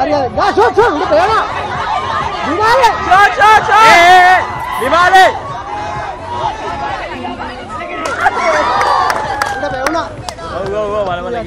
अरे ना छोड़ छोड़ उड़ गया निकाले छोड़ छोड़ छोड़ निकाले उड़ गया ना। वो वो वाला वाला।